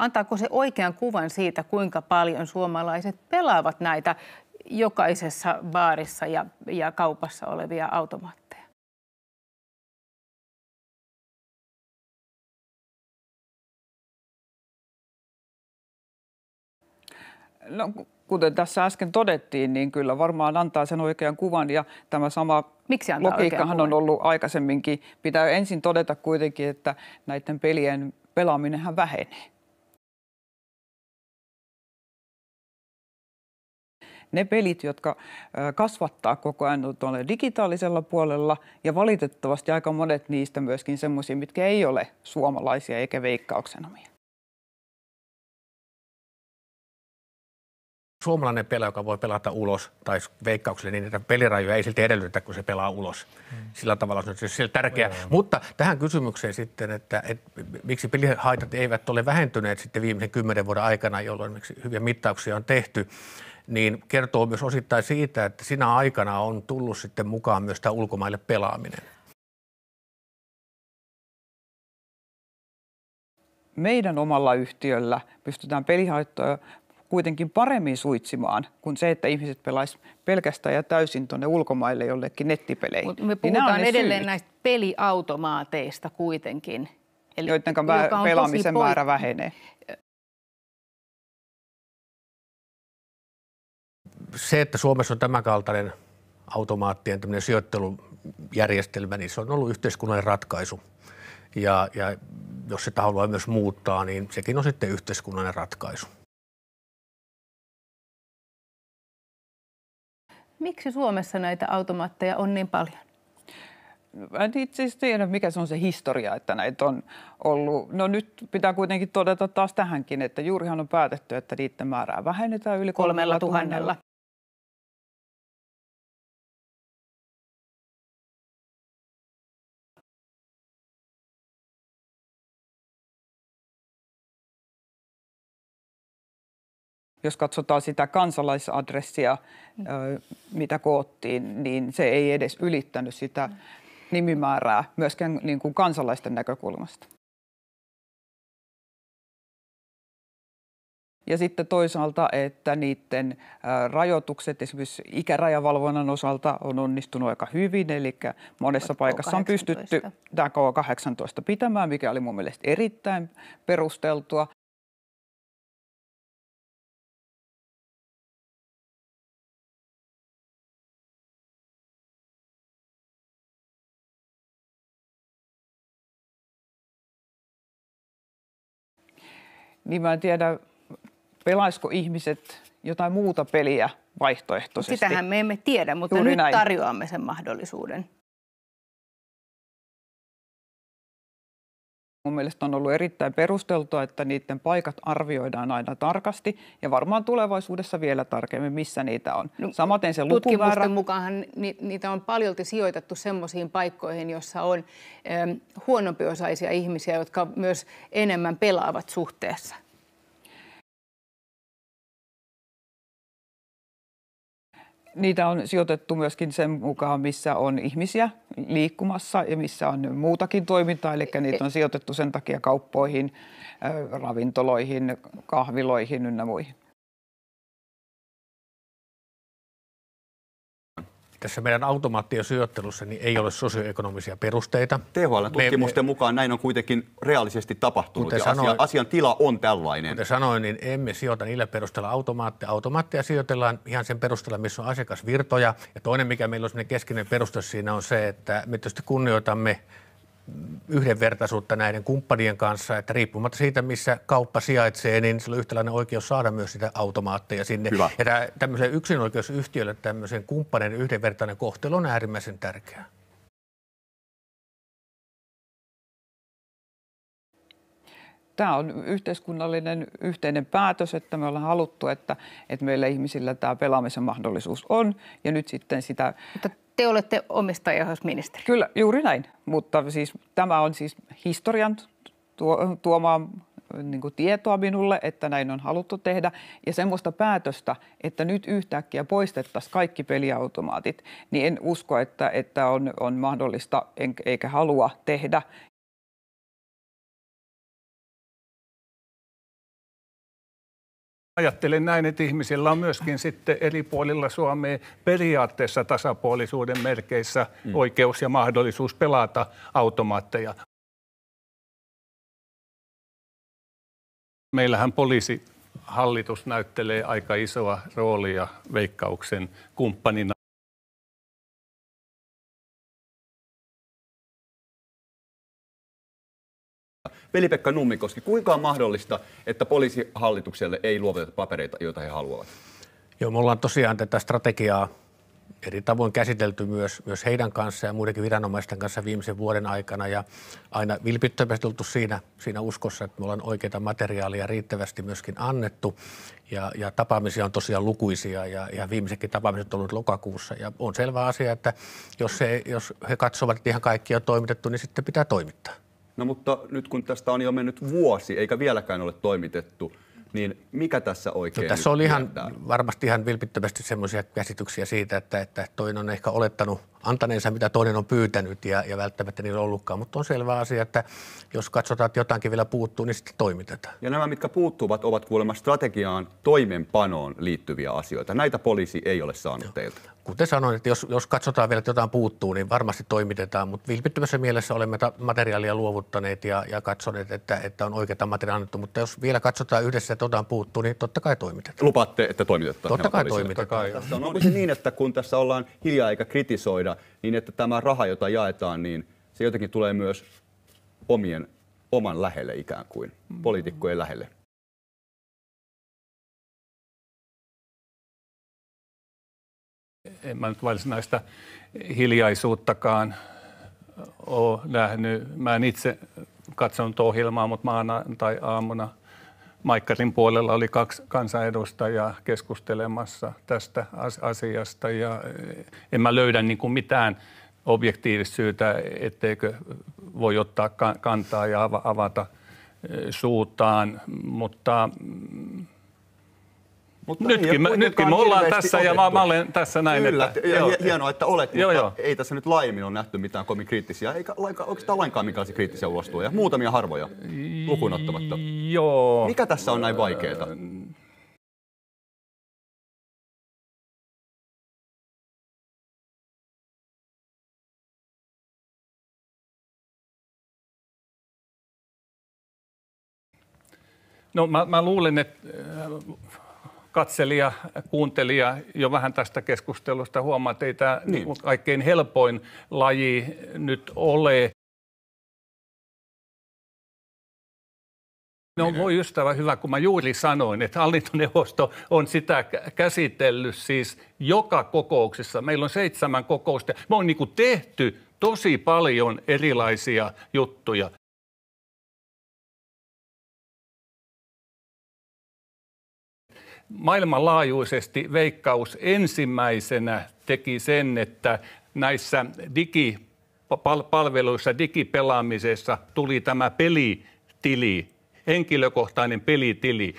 antaako se oikean kuvan siitä, kuinka paljon suomalaiset pelaavat näitä jokaisessa baarissa ja, ja kaupassa olevia automaatteja? No, kuten tässä äsken todettiin, niin kyllä varmaan antaa sen oikean kuvan ja tämä sama Miksi antaa logiikkahan on ollut aikaisemminkin. Pitää ensin todeta kuitenkin, että näiden pelien pelaaminenhan vähenee. Ne pelit, jotka kasvattaa koko ajan tuolla digitaalisella puolella ja valitettavasti aika monet niistä myöskin semmoisia, mitkä ei ole suomalaisia eikä veikkauksen omia. suomalainen pelaaja, joka voi pelata ulos, tai veikkaukselle niin, että pelirajoja ei silti edellytetä, kun se pelaa ulos. Hmm. Sillä tavalla se on siis tärkeää. Mutta tähän kysymykseen sitten, että, että miksi pelihaitat eivät ole vähentyneet sitten viimeisen kymmenen vuoden aikana, jolloin hyviä mittauksia on tehty, niin kertoo myös osittain siitä, että sinä aikana on tullut sitten mukaan myös tämä ulkomaille pelaaminen. Meidän omalla yhtiöllä pystytään pelihaittoja kuitenkin paremmin suitsimaan kuin se, että ihmiset pelaisivat pelkästään ja täysin tuonne ulkomaille jollekin nettipeleihin. Mut me niin puhutaan niin edelleen syyt. näistä peliautomaateista kuitenkin. Eli, joiden pelaamisen määrä vähenee. Se, että Suomessa on tämänkaltainen automaattien sijoittelujärjestelmä, niin se on ollut yhteiskunnallinen ratkaisu. Ja, ja jos sitä haluaa myös muuttaa, niin sekin on sitten yhteiskunnallinen ratkaisu. Miksi Suomessa näitä automaatteja on niin paljon? Mä en itse asiassa tiedä, mikä se on se historia, että näitä on ollut. No nyt pitää kuitenkin todeta taas tähänkin, että juurihan on päätetty, että niiden määrää vähennetään yli kolmella tuhannella. Jos katsotaan sitä kansalaisadressia, mm. mitä koottiin, niin se ei edes ylittänyt sitä mm. nimimäärää myöskään niin kuin kansalaisten näkökulmasta. Ja sitten toisaalta, että niiden rajoitukset esimerkiksi ikärajavalvonnan osalta on onnistunut aika hyvin, eli monessa paikassa on pystytty tämä K18 pitämään, mikä oli mun mielestä erittäin perusteltua. Niin mä en tiedä, pelaisiko ihmiset jotain muuta peliä vaihtoehtoisesti. Sitähän me emme tiedä, mutta Juuri nyt näin. tarjoamme sen mahdollisuuden. Mun mielestä on ollut erittäin perusteltua, että niiden paikat arvioidaan aina tarkasti ja varmaan tulevaisuudessa vielä tarkemmin, missä niitä on. No, Samaten se lukumäärä... Tutkimusten mukaan ni, niitä on paljolti sijoitettu semmoisiin paikkoihin, joissa on eh, huonompiosaisia ihmisiä, jotka myös enemmän pelaavat suhteessa. Niitä on sijoitettu myöskin sen mukaan, missä on ihmisiä liikkumassa ja missä on muutakin toimintaa. Eli niitä on sijoitettu sen takia kauppoihin, ravintoloihin, kahviloihin ynnä muihin. Tässä meidän automaattien sijoittelussa niin ei ole sosioekonomisia perusteita. THL-tutkimusten mukaan näin on kuitenkin reaalisesti tapahtunut ja sanoin, asia, asian tila on tällainen. Kuten sanoin, niin emme sijoita niillä perusteella automaatteja. Automaatteja sijoitellaan ihan sen perusteella, missä on asiakasvirtoja. Ja toinen, mikä meillä on keskeinen peruste siinä on se, että me tietysti kunnioitamme yhdenvertaisuutta näiden kumppanien kanssa, että riippumatta siitä, missä kauppa sijaitsee, niin sillä on yhtäläinen oikeus saada myös sitä automaatteja sinne. Hyvä. Ja tämä, tämmöiselle yksinoikeusyhtiölle tämmöisen kumppanin yhdenvertainen kohtelu on äärimmäisen tärkeää. Tämä on yhteiskunnallinen yhteinen päätös, että me ollaan haluttu, että, että meillä ihmisillä tämä pelaamisen mahdollisuus on. Ja nyt sitten sitä... Mutta te olette omistajaohjausministeri. Kyllä, juuri näin. Mutta siis tämä on siis historian tuo, tuomaa niin kuin tietoa minulle, että näin on haluttu tehdä. Ja semmoista päätöstä, että nyt yhtäkkiä poistettaisiin kaikki peliautomaatit, niin en usko, että, että on, on mahdollista eikä halua tehdä. Ajattelen näin, että ihmisillä on myöskin sitten eri puolilla Suomea periaatteessa tasapuolisuuden merkeissä mm. oikeus ja mahdollisuus pelata automaatteja. Meillähän poliisihallitus näyttelee aika isoa roolia veikkauksen kumppanina. Veli-Pekka Nummikoski, kuinka on mahdollista, että poliisihallitukselle ei luovuteta papereita, joita he haluavat? Joo, me ollaan tosiaan tätä strategiaa eri tavoin käsitelty myös, myös heidän kanssa ja muidenkin viranomaisten kanssa viimeisen vuoden aikana ja aina vilpittömästi tultu siinä, siinä uskossa, että me ollaan oikeita materiaalia riittävästi myöskin annettu ja, ja tapaamisia on tosiaan lukuisia ja, ja viimeisetkin tapaamiset on ollut lokakuussa ja on selvä asia, että jos, se, jos he katsovat, että ihan kaikki on toimitettu, niin sitten pitää toimittaa. No mutta nyt kun tästä on jo mennyt vuosi eikä vieläkään ole toimitettu, niin mikä tässä oikein no, Tässä oli ihan, varmasti ihan vilpittömästi semmoisia käsityksiä siitä, että, että toinen on ehkä olettanut antaneensa, mitä toinen on pyytänyt ja, ja välttämättä niin on ollutkaan. Mutta on selvä asia, että jos katsotaan, että jotakin vielä puuttuu, niin sitten toimitetaan. Ja nämä, mitkä puuttuvat, ovat kuulemma strategiaan toimenpanoon liittyviä asioita. Näitä poliisi ei ole saanut no. teiltä. Kuten sanoin, että jos, jos katsotaan vielä, että jotain puuttuu, niin varmasti toimitetaan, mutta vilpittömässä mielessä olemme ta- materiaalia luovuttaneet ja, ja katsoneet, että, että on oikeaa materiaalia annettu, mutta jos vielä katsotaan yhdessä, että jotain puuttuu, niin totta kai toimitetaan. Lupaatte, että toimitetaan? Totta kai toimitetaan. Tässä on, onko se niin, että kun tässä ollaan hiljaa eikä kritisoida, niin että tämä raha, jota jaetaan, niin se jotenkin tulee myös omien, oman lähelle ikään kuin, poliitikkojen lähelle? en mä nyt varsinaista hiljaisuuttakaan ole nähnyt. Mä en itse katsonut ohjelmaa, mutta maanantai-aamuna Maikkarin puolella oli kaksi kansanedustajaa keskustelemassa tästä asiasta ja en mä löydä niin kuin mitään objektiivista syytä, etteikö voi ottaa kantaa ja avata suutaan, mutta mm, mutta nytkin, me, nytkin me ollaan tässä otettu. ja mä, olen tässä näin. Kyllä, että, ja joo, hienoa, että olet, joo, mutta joo. ei tässä nyt laajemmin ole nähty mitään kovin kriittisiä, eikä lainkaan, oikeastaan lainkaan minkälaisia kriittisiä ulostuja. Muutamia harvoja lukuun ottamatta. Joo. Mikä tässä on näin vaikeaa? No mä, mä luulen, että katselija, kuuntelija jo vähän tästä keskustelusta huomaa, että ei tämä niin. kaikkein helpoin laji nyt ole. No voi ystävä hyvä, kun mä juuri sanoin, että hallintoneuvosto on sitä käsitellyt siis joka kokouksessa. Meillä on seitsemän kokousta. Me on niin tehty tosi paljon erilaisia juttuja. maailmanlaajuisesti Veikkaus ensimmäisenä teki sen, että näissä digipalveluissa, digipelaamisessa tuli tämä pelitili, henkilökohtainen pelitili.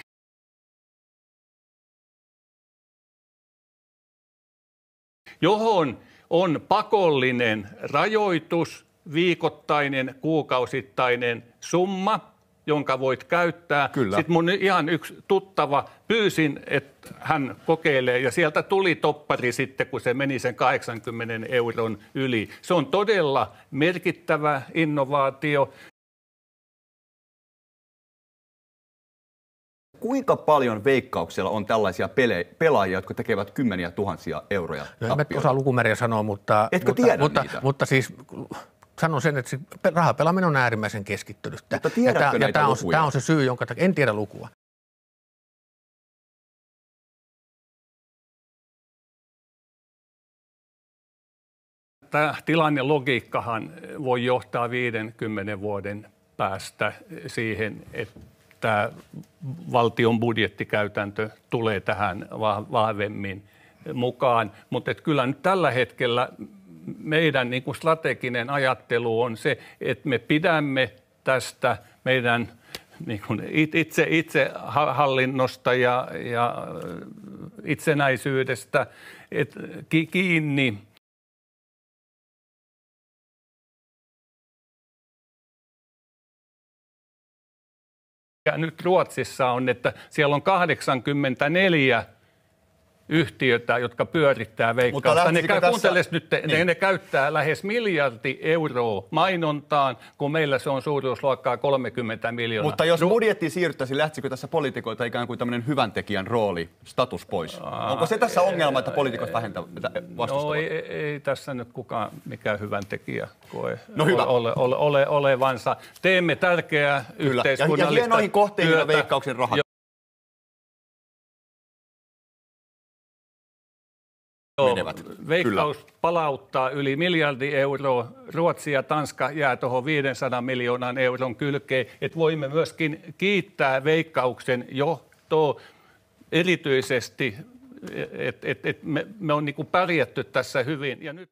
johon on pakollinen rajoitus, viikoittainen, kuukausittainen summa – jonka voit käyttää. Kyllä. Sitten mun ihan yksi tuttava pyysin, että hän kokeilee ja sieltä tuli toppari sitten, kun se meni sen 80 euron yli. Se on todella merkittävä innovaatio. Kuinka paljon veikkauksella on tällaisia pele- pelaajia, jotka tekevät kymmeniä tuhansia euroja no, En osaa lukumääriä sanoa, mutta, Etkö mutta, tiedä mutta, niitä? mutta siis sanon sen, että se rahapelaaminen on äärimmäisen keskittynyttä. Mutta ja tämä, ja tämä, on, tämä on se syy, jonka takia en tiedä lukua. Tämä tilanne logiikkahan voi johtaa 50 vuoden päästä siihen, että valtion budjettikäytäntö tulee tähän vahvemmin mukaan. Mutta kyllä nyt tällä hetkellä meidän niin kuin strateginen ajattelu on se, että me pidämme tästä meidän niin kuin itse, itse hallinnosta ja, ja itsenäisyydestä et, kiinni. Nyt Ruotsissa on, että siellä on 84 yhtiötä, jotka pyörittää veikkausta. Ne, käy, tässä- nyt, ne, Niin. ne käyttää lähes miljardi euroa mainontaan, kun meillä se on suuruusluokkaa 30 miljoonaa. Mutta jos budjetti siirryttäisiin, lähtisikö tässä poliitikoilta ikään kuin tämmöinen hyvän tekijän rooli, status pois? Onko se tässä ongelma, että poliitikot vähentävät No vastustavat? ei, ei, ei tässä nyt kukaan mikään hyvän tekijä koe No hyvä. ole, ole, ole, olevansa. Teemme tärkeää Kyllä. Ja, ja yhteiskunnallista hienoihin kohteihin työtä. veikkauksen rahat. Menevät. Veikkaus palauttaa yli miljardi euroa. Ruotsi ja Tanska jää tuohon 500 miljoonan euron kylkeen. Et voimme myöskin kiittää Veikkauksen johtoa erityisesti, että et, et me, me on niinku pärjätty tässä hyvin. Ja nyt